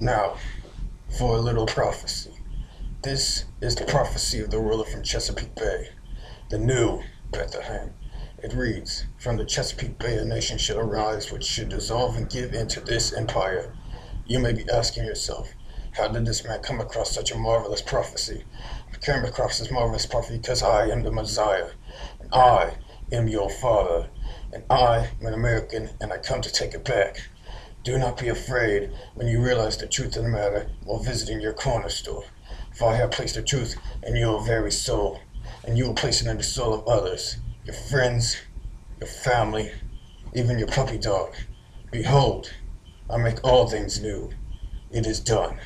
Now, for a little prophecy. This is the prophecy of the ruler from Chesapeake Bay, the new Bethlehem. It reads, From the Chesapeake Bay a nation shall arise which should dissolve and give into this empire. You may be asking yourself, how did this man come across such a marvelous prophecy? I came across this marvelous prophecy because I am the Messiah, and I am your father, and I am an American, and I come to take it back. Do not be afraid when you realize the truth of the matter while visiting your corner store, for I have placed the truth in your very soul, and you will place it in the soul of others, your friends, your family, even your puppy dog. Behold, I make all things new. It is done.